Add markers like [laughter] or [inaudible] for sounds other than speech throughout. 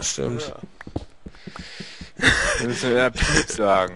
Stimmt. Ja. Das müssen wir ja Piep sagen.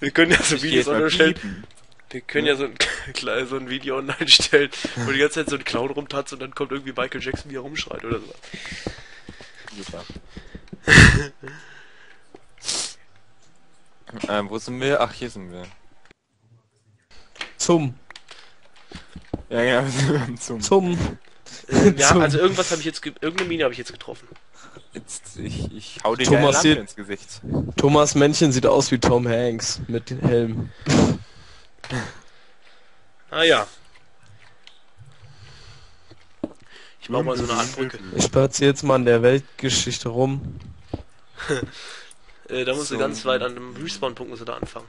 Wir können ja so Ich Videos online stellen. Wir können ja so ein, [laughs] so ein Video online stellen, wo die ganze Zeit so ein Clown rumtanzt und dann kommt irgendwie Michael Jackson, wie er rumschreit oder so. Super. [laughs] ähm, wo sind wir? Ach, hier sind wir. Zum. Ja, genau, [laughs] wir sind zum. Zum. Äh, ja, Zum- also irgendwas habe ich jetzt, ge- irgendeine Mine habe ich jetzt getroffen. Jetzt, ich, ich hau dir Thomas sieht- ins Gesicht. Thomas Männchen sieht aus wie Tom Hanks mit dem Helm. Ah ja. Ich baue mal so eine Art Brücke. Ich spaziere jetzt mal in der Weltgeschichte rum. [laughs] Äh, da musst du So. ganz weit an dem Respawn-Punkt musst du da anfangen.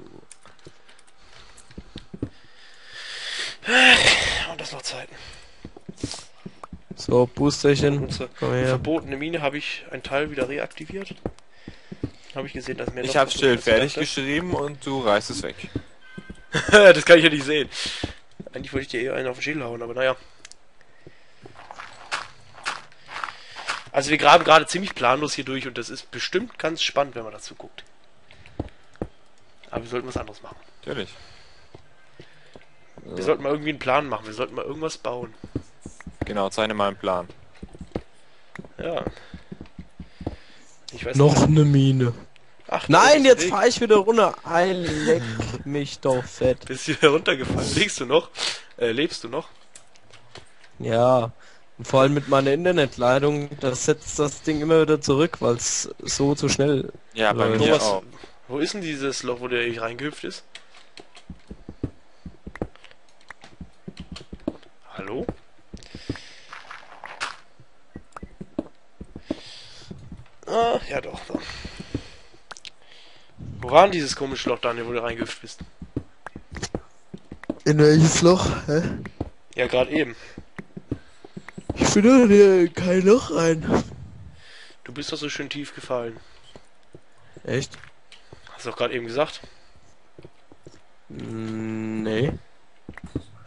Und das noch Zeiten. So, Boosterchen. Unsere Komm her. verbotene Mine habe ich einen Teil wieder reaktiviert. Habe ich gesehen, dass mehr Ich verboten still ist, fertig dachte. geschrieben und du reißt es weg. [laughs] das kann ich ja nicht sehen. Eigentlich wollte ich dir eher einen auf den Schädel hauen, aber naja. Also wir graben gerade ziemlich planlos hier durch und das ist bestimmt ganz spannend, wenn man dazu guckt. Aber wir sollten was anderes machen. Natürlich. Wir So, sollten mal irgendwie einen Plan machen. Wir sollten mal irgendwas bauen. Genau, zeichne mal einen Plan. Ja. Ich weiß Noch nicht. eine Mine. Ach, Nein, jetzt fahre ich wieder runter. Ei, leck mich doch fett. Bist wieder runtergefallen. Legst du noch? Äh, lebst du noch? Ja. Und vor allem mit meiner Internetleitung, das setzt das Ding immer wieder zurück, weil es so zu schnell. Ja, bei mir Thomas, auch. wo ist denn dieses Loch, wo der eigentlich reingehüpft ist? Hallo? Ah, ja doch. Wo war denn dieses komische Loch, Daniel, wo du reingehüpft bist? In welches Loch? Hä? Ja, gerade eben. Ich finde hier kein Loch rein. Du bist doch so schön tief gefallen. Echt? Hast du doch gerade eben gesagt. Mm, Nee.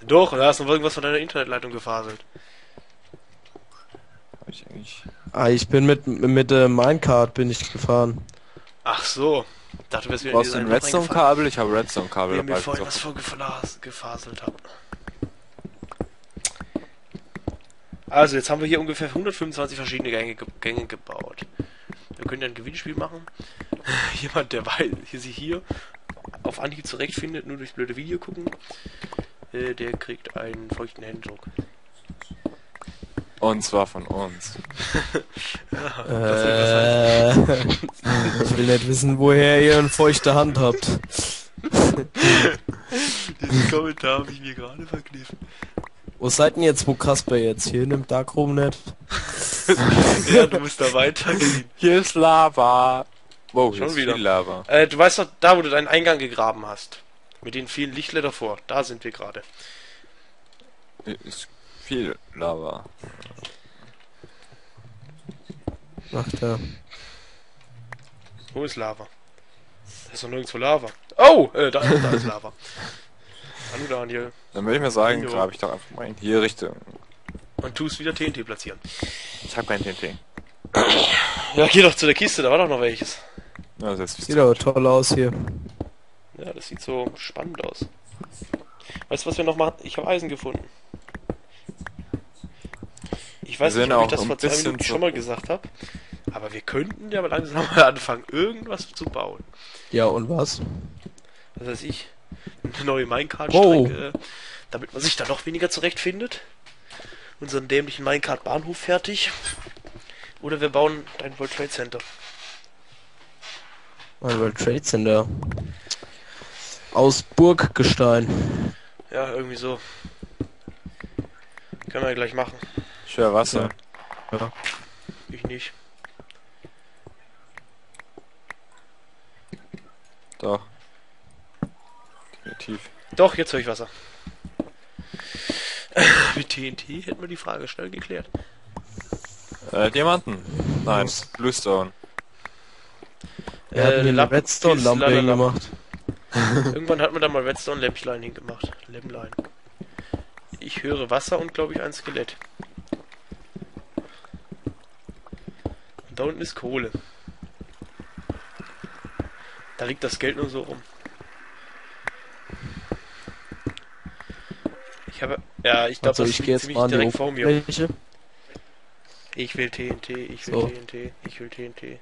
Doch, da hast du noch irgendwas von deiner Internetleitung gefaselt. Hab ich eigentlich. Ah, ich bin mit mit der Minecart bin ich gefahren. Ach so. Ich dachte, wieder Brauchst du in ein. Redstone-Kabel? Ich habe Redstone-Kabel Wie ihr mir dabei. vorhin was vorgefaselt habt. Also, jetzt haben wir hier ungefähr 125 verschiedene Gänge, ge Gänge gebaut. Wir können ja ein Gewinnspiel machen. [laughs] Jemand, der weiß, hier sich hier auf Anhieb zurechtfindet, nur durchs blöde Video gucken, äh, der kriegt einen feuchten Händedruck. Und zwar von uns. [laughs] Äh, ich will nicht wissen, woher ihr eine feuchte Hand habt. [laughs] Diesen Kommentar habe ich mir gerade verkniffen. Wo seid denn jetzt, wo Kasper jetzt? Hier in dem Darkroom nicht? [laughs] ja, du musst da weitergehen. Hier ist Lava. Wow, hier Schon ist wieder. viel Lava. Äh, du weißt doch, da wo du deinen Eingang gegraben hast. Mit den vielen Lichtlein davor. Da sind wir gerade. Hier ist viel Lava. Ach da. Wo ist Lava? Da ist doch nirgendwo Lava. Oh, äh, da, da ist [laughs] Lava. Hallo Daniel. Dann würde ich mal sagen, Jo. grabe ich doch einfach mal in die Richtung. Und tust wieder TNT platzieren. Ich habe kein TNT. Ja, geh doch zu der Kiste, da war doch noch welches. Ja, das ist Sieht aber toll aus hier. Ja, das sieht so spannend aus. Weißt du, was wir noch machen? Ich habe Eisen gefunden. Ich weiß nicht, ob ich das vor zwei Minuten schon mal gesagt habe. Aber wir könnten ja mal langsam mal anfangen, irgendwas zu bauen. Ja, und was? Was weiß ich. Eine neue. Minecart-Strecke. Damit man sich da noch weniger zurechtfindet. Unseren dämlichen Minecart-Bahnhof fertig. Oder wir bauen ein World Trade Center. Ein World Trade Center. Aus Burggestein. Ja, irgendwie so. Können wir gleich machen. Schwer Wasser. Ja. Ich nicht. Doch. Definitiv. Doch, jetzt höre ich Wasser. [laughs] Mit TNT hätten wir die Frage schnell geklärt. Äh, Diamanten. Nein, Was? Bluestone. Wir hatten hier eine Lampen- Redstone-Lampe Lalalala. hingemacht. [laughs] Irgendwann hat man da mal Redstone-Lämpchlein hingemacht. Lämplein. Ich höre Wasser und glaube ich ein Skelett. Da unten ist Kohle. Da liegt das Geld nur so rum. Ich habe. Ja, ich glaube, Also das ich liegt gehe jetzt ziemlich mal an die direkt vor mir. Oberfläche. Ich will TNT, ich will So. TNT, ich will TNT.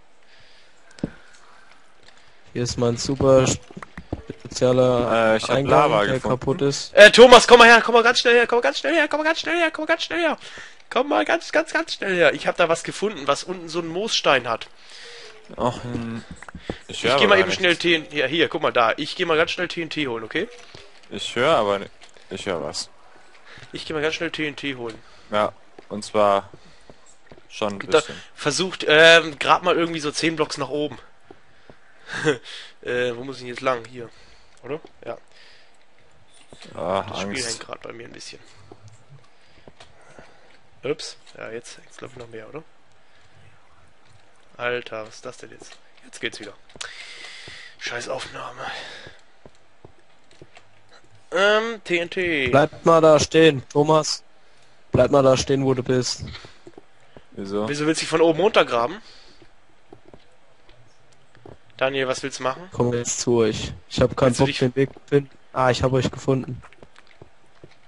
Hier ist mein super spezieller Äh, ich Eingang, Lava der gefunden. kaputt ist. Äh, Thomas, komm mal her, komm mal ganz schnell her, komm mal ganz schnell her, komm mal ganz schnell her, komm mal ganz schnell her. Komm mal ganz, ganz, ganz schnell her. Ich habe da was gefunden, was unten so einen Moosstein hat. Ach, hm. ich Ich gehe mal eben nichts. schnell TNT. Ja, hier, guck mal da. Ich gehe mal ganz schnell TNT holen, okay? Ich höre aber nicht. Ich höre was. Ich gehe mal ganz schnell TNT holen. Ja, und zwar schon ein Da, bisschen. versucht, ähm, grad mal irgendwie so 10 Blocks nach oben. [laughs] äh, wo muss ich denn jetzt lang? Hier. Oder? Ja, Ah, das Spiel hängt Angst. gerade bei mir ein bisschen. Ups. Ja, jetzt hängt glaube ich noch mehr, oder? Alter, was ist das denn jetzt? Jetzt geht's wieder. Scheiß Aufnahme. Ähm, TNT. Bleib mal da stehen, Thomas. Bleib mal da stehen, wo du bist. Wieso? Wieso willst du dich von oben runtergraben? Daniel, was willst du machen? Komm jetzt zu euch. Ich habe keinen Bock, dich- den Weg zu finden. Ah, ich habe euch gefunden.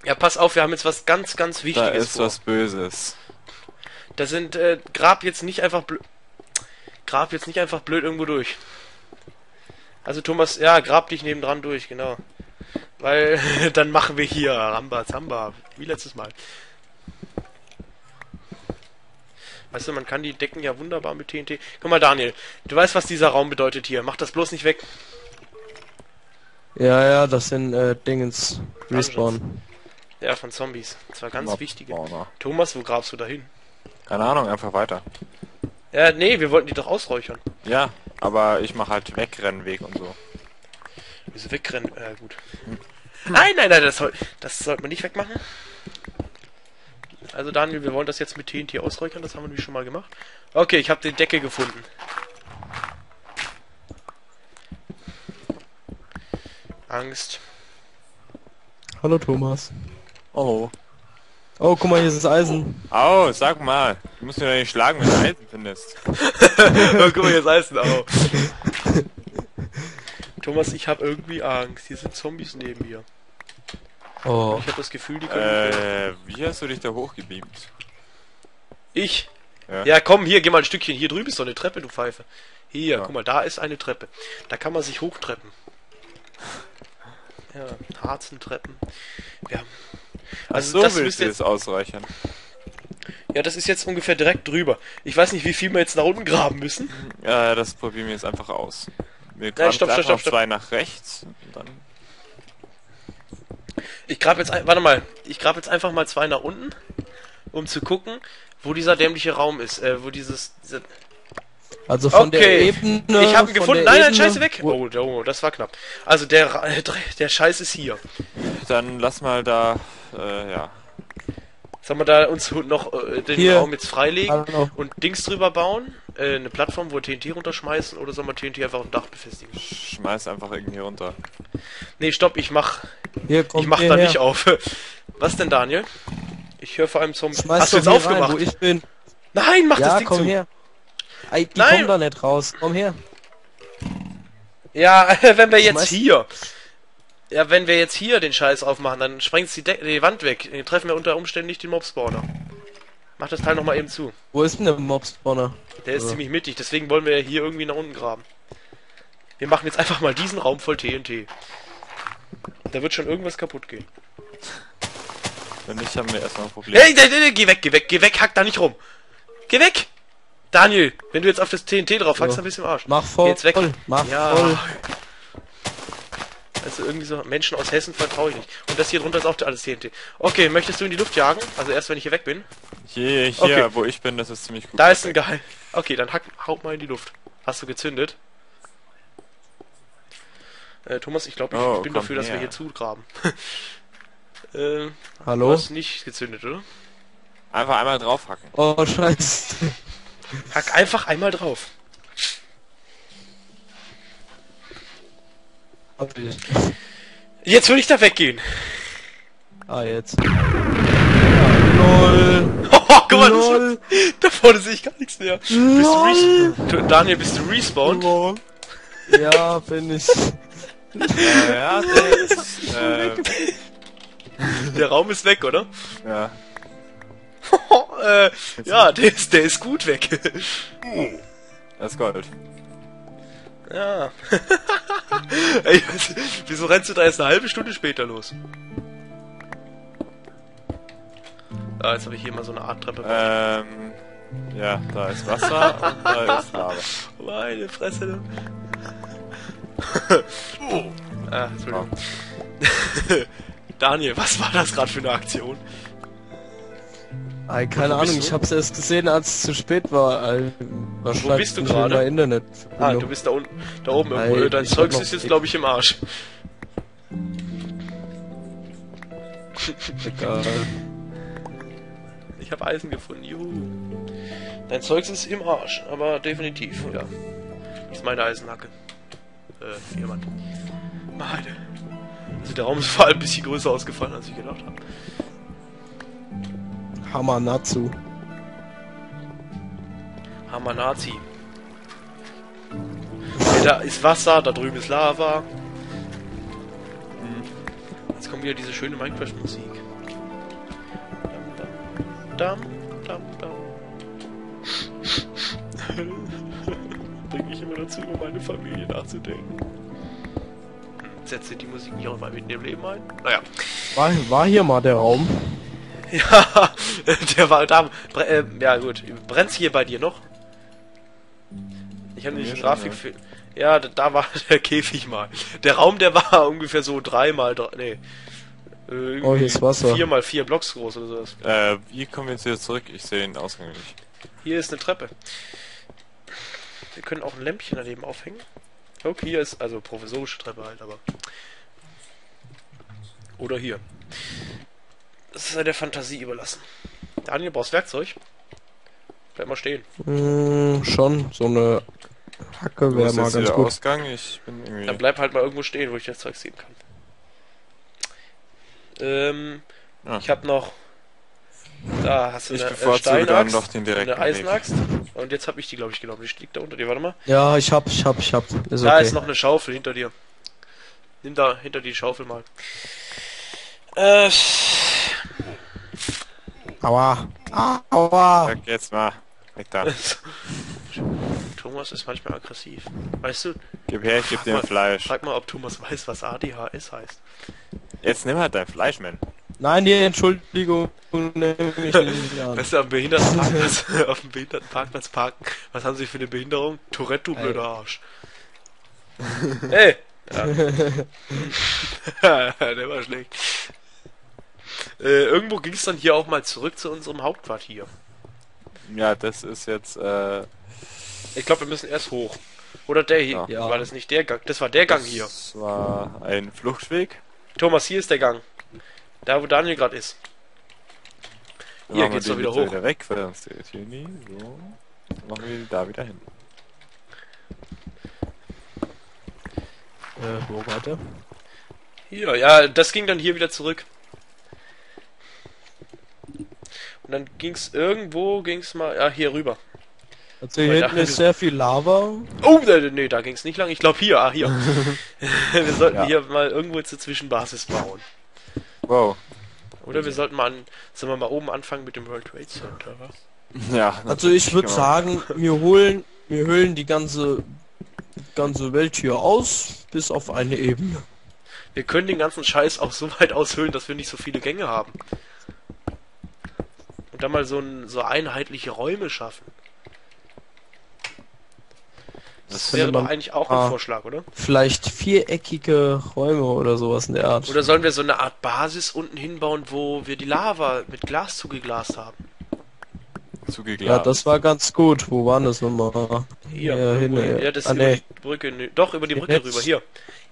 Ja, pass auf, wir haben jetzt was ganz, ganz Da Wichtiges ist vor. was Böses. Da sind, äh, grab jetzt nicht einfach blöd. Grab jetzt nicht einfach blöd irgendwo durch. Also Thomas, ja, grab dich nebendran durch, genau. Weil [laughs] dann machen wir hier Ramba Zamba, wie letztes Mal. Weißt du, man kann die Decken ja wunderbar mit TNT. Guck mal, Daniel, du weißt, was dieser Raum bedeutet hier. Mach das bloß nicht weg. Ja, ja, das sind äh, Dingens. Respawn. Ja, von Zombies. Das war ganz Mob wichtige. Spawner. Thomas, wo grabst du da hin? Keine Ahnung, einfach weiter. Ja, nee, wir wollten die doch ausräuchern. Ja, aber ich mache halt Wegrennweg und so. Wieso wegrennen? Äh, gut. Nein, nein, nein, das, soll, das sollte man nicht wegmachen. Also Daniel, wir wollen das jetzt mit TNT ausräuchern, das haben wir nämlich schon mal gemacht. Okay, ich habe die Decke gefunden. Angst. Hallo Thomas. Oh. Oh, guck mal, hier ist das Eisen. Au, sag mal. Du musst mir doch nicht schlagen, wenn du Eisen findest. [laughs] oh, guck mal, hier ist Eisen auch. [laughs] Thomas, ich habe irgendwie Angst. Hier sind Zombies neben mir. Oh. Ich habe das Gefühl, die können... Äh, wie hast du dich da hochgebeamt? Ich? Ja. Ja, komm, hier, geh mal ein Stückchen. Hier drüben ist so eine Treppe, du Pfeife. Hier, Ja. guck mal, da ist eine Treppe. Da kann man sich hochtreppen. Ja, Harzentreppen. Ja. Also so das müsste jetzt, es ausreichern. ja, das ist jetzt ungefähr direkt drüber. Ich weiß nicht, wie viel wir jetzt nach unten graben müssen. Ja, das probieren wir jetzt einfach aus. Wir Nein, graben stopp, jetzt stopp, einfach stopp, zwei nach rechts und dann. Ich grab jetzt, ein, warte mal, ich grab jetzt einfach mal zwei nach unten, um zu gucken, wo dieser dämliche Raum ist, äh, wo dieses, diese, Also von der Okay. Ebene. ich hab ihn gefunden. der Nein, nein, scheiße weg. Oh, oh, das war knapp. Also der, Ra- der Scheiß ist hier. Dann lass mal da, äh, ja. Sollen wir da uns noch äh, den Hier. Raum jetzt freilegen Hallo. und Dings drüber bauen? Äh, eine Plattform, wo wir TNT runterschmeißen oder soll man TNT einfach auf dem Dach befestigen? Schmeiß einfach irgendwie runter. Nee, stopp, ich mach, Hier, ich mach da her. nicht auf. [laughs] Was denn, Daniel? Ich höre vor allem zum... Schmeiß Hast du jetzt hier rein, aufgemacht? wo ich bin. Nein, mach das Ja, Ding komm zu. her. Ey, die Nein. kommen da nicht raus. Komm her. Ja, [laughs] wenn wir jetzt hier... Ja, wenn wir jetzt hier den Scheiß aufmachen, dann sprengt die, De die Wand weg. Dann treffen wir unter Umständen nicht den Mob-Spawner. Mach das Teil nochmal eben zu. Wo ist denn der Mob-Spawner? Der ist Ja. ziemlich mittig, deswegen wollen wir hier irgendwie nach unten graben. Wir machen jetzt einfach mal diesen Raum voll TNT. Da wird schon irgendwas kaputt gehen. Wenn nicht, haben wir erstmal ein Problem. Hey, hey, hey, geh weg, geh weg, geh weg, hack da nicht rum. Geh weg! Daniel, wenn du jetzt auf das TNT drauf hackst, So. dann bist du im Arsch. Mach voll. Jetzt weg. Mach Ja. voll. Also irgendwie so Menschen aus Hessen vertraue ich nicht. Und das hier drunter ist auch alles TNT. Okay, möchtest du in die Luft jagen? Also erst wenn ich hier weg bin. Hier, hier, Okay. wo ich bin, das ist ziemlich gut. Da ist ein Geheim. Okay, dann hack, haut mal in die Luft. Hast du gezündet? Äh, Thomas, ich glaube, ich Oh, bin dafür, dass wir her. hier zugraben. [laughs] äh, du Hallo? hast nicht gezündet, oder? Einfach einmal draufhacken. Oh, scheiße. Hack einfach einmal drauf. Jetzt will ich da weggehen. Ah, jetzt. Ja, lol. [laughs] Oh, guck mal, Lol. das, da vorne sehe ich gar nichts mehr. Bist du Lol. res Du- Daniel, bist du respawned? Ja, bin ich. [laughs] Äh, ja, der ist, äh, Der Raum ist weg, oder? ja. [laughs] äh, ja, der ist, der ist gut weg. Das ist Gold. ja. [laughs] Ey, wieso rennst du da jetzt eine halbe Stunde später los? Ah, jetzt habe ich hier mal so eine Art Treppe. Ähm, ja, da ist Wasser und da ist Lava. [laughs] Meine Fresse. du. ah, Entschuldigung. Daniel, was war das gerade für eine Aktion? Ey, keine Wo Ahnung, ich hab's erst gesehen, als es zu spät war. Ey, wahrscheinlich bist du gerade? Internet. Ah, du bist da unten, da oben irgendwo. Nein, Äh, Dein Zeugs ist jetzt, glaube ich, im Arsch. [laughs] Egal. Ich habe Eisen gefunden, juhu. Dein Zeugs ist im Arsch, aber definitiv, ja. Das ist meine Eisenhacke. Äh, jemand. Meine. Also der Raum ist vor allem ein bisschen größer ausgefallen, als ich gedacht habe. Hammer Natsu. Hammer Nazi. Okay, da ist Wasser, da drüben ist Lava. Jetzt kommt wieder diese schöne Minecraft-Musik. Dam, dam, dam, dam. [laughs] Bringt mich immer dazu, über meine Familie nachzudenken. Setze die Musik nicht auch mal mitten im Leben ein? Naja. War, war hier mal der Raum? [laughs] Ja, der war da. Bre äh, ja gut, brennt's hier bei dir noch? Ich habe nämlich Grafik für. Ja, da, da war [laughs] der Käfig mal. Der Raum, der war [laughs] ungefähr so drei mal drei. Nee. Äh, Oh, hier ist Wasser. Vier mal vier Blocks groß oder sowas. Äh, wie kommen wir jetzt wieder zurück? Ich sehe den Ausgang nicht. Hier ist eine Treppe. Wir können auch ein Lämpchen daneben aufhängen. Okay, hier ist also provisorische Treppe halt, aber. Oder hier. Das ist ja der Fantasie überlassen. Daniel, brauchst Werkzeug? Bleib mal stehen. Hm, schon. So eine Hacke wäre mal ganz gut. Ausgang? Ich bin irgendwie... Dann bleib halt mal irgendwo stehen, wo ich das Zeug sehen kann. Ähm, Ah. ich hab noch. Da hast du Ich eine äh, bevorzuge dann Steinaxt, doch den direkten eine Weg. Eisenaxt. Und jetzt hab ich die, glaube ich, genommen. Die liegt da unter dir. Warte mal. Ja, ich hab, ich hab, ich hab. Ist Da okay. ist noch eine Schaufel hinter dir. Nimm da hinter die Schaufel mal. Äh, Aua. Aua. Sag jetzt mal. Weg da. [laughs] Thomas ist manchmal aggressiv. Weißt du, Gib her, ich geb dir mal- ein Fleisch. frag mal, ob Thomas weiß, was ADHS heißt. Jetzt nimm halt dein Fleisch, Mann. Nein, die Entschuldigung. Weißt du, am Behindertenparkplatz, [laughs] auf dem Behindertenparkplatz parken, was haben sie für eine Behinderung? Tourette, du Ey. blöder Arsch. [laughs] Ey! Ja. Der war schlecht. Äh, irgendwo ging es dann hier auch mal zurück zu unserem Hauptquartier. Ja, das ist jetzt, äh... Ich glaube, wir müssen erst hoch. Oder der hier. Ja. War das nicht der Gang? Das war der Gang hier. Das war ein Fluchtweg. Thomas, hier ist der Gang. Da, wo Daniel gerade ist. Dann Hier geht's die doch wieder hoch. Wieder weg, weil sonst geht hier nie. So. Dann machen wir da wieder hin. Äh, wo war der? Hier, ja, das ging dann hier wieder zurück. Und dann ging's irgendwo, ging's mal, ja, hier rüber. Also hier hinten ist sehr viel Lava. Oh, nee, nee da ging's nicht lang. Ich glaube hier, ah, hier. [laughs] [laughs] wir sollten Ja. hier mal irgendwo jetzt eine Zwischenbasis bauen. Wow. Oder wir sollten mal, an, sollen wir mal oben anfangen mit dem World Trade Center, was? Ja. Also ich würde Genau. sagen, wir holen, wir höhlen die ganze, ganze Welt hier aus, bis auf eine Ebene. Wir können den ganzen Scheiß auch so weit aushöhlen, dass wir nicht so viele Gänge haben. Und dann mal so, ein, so einheitliche Räume schaffen. Das Das wäre doch eigentlich auch ah. ein Vorschlag, oder? Vielleicht viereckige Räume oder sowas in der Art. Oder sollen wir so eine Art Basis unten hinbauen, wo wir die Lava mit Glas zugeglast haben? Zugeglast. ja, das war ganz gut. Wo waren das nochmal? Hier, Ja, hin, ja. das ist Ah, über nee. die Brücke, doch, über die Brücke Jetzt. rüber, hier.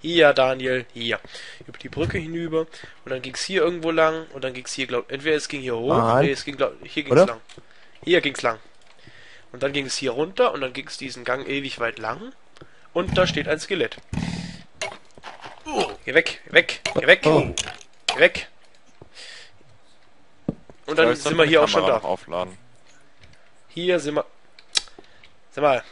Hier, Daniel, hier. Über die Brücke hinüber und dann ging's hier irgendwo lang und dann ging's hier, glaub, entweder es ging hier hoch, Nein. nee, es ging, glaub, hier ging's Oder? lang. Hier ging's lang. Und dann ging es hier runter und dann ging's diesen Gang ewig weit lang und da steht ein Skelett. Geh weg, geh weg, geh weg, Oh. geh weg. Und dann sind wir hier auch schon da. Aufladen. Hier sind wir. Sag mal,